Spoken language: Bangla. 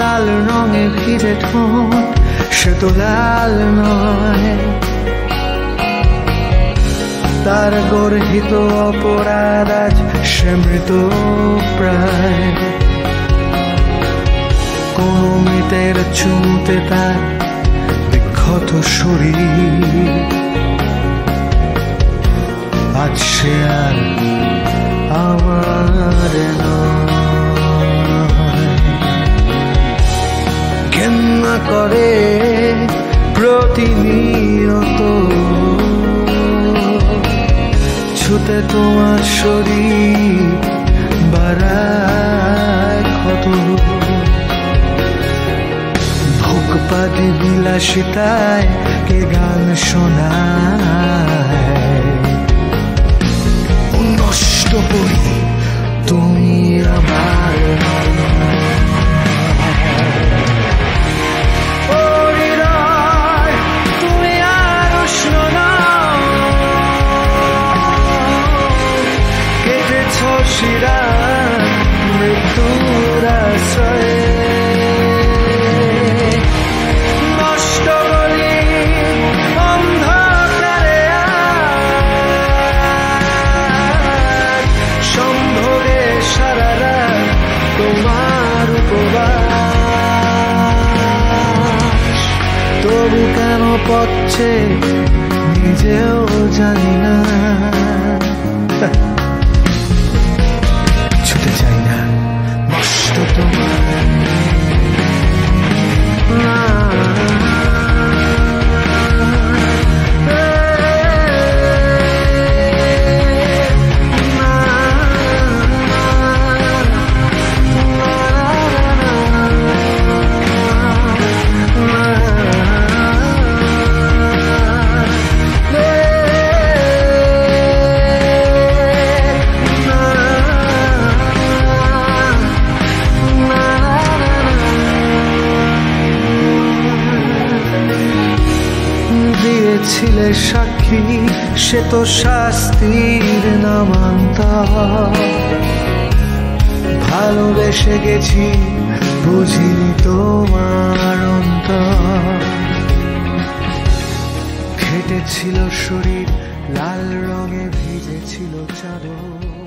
লাল রঙে ভিজে ঠোঁট, সে তো লাল নয়। তার গর্হিত অপরাধ আজ সে মৃত প্রায়। কোন মৃতের চুমুতে তার বিক্ষত শরীর। আজ সে আর আমার ঘেন্না প্রতিনিয়ত ছুতে তোমার শরীর বাড়ায় ক্ষত ভোগবাদী বিলাসিতায় কে গান শোনায় কেন পচ্ছে নিজেও জানি না দিয়েছিলে সাক্ষী, সে তো শাস্তির নামান্তা ভালোবেসে গেছি, বুঝিনি তোমার খেটেছিল শরীর, লাল রঙে ভিজেছিল চাদর।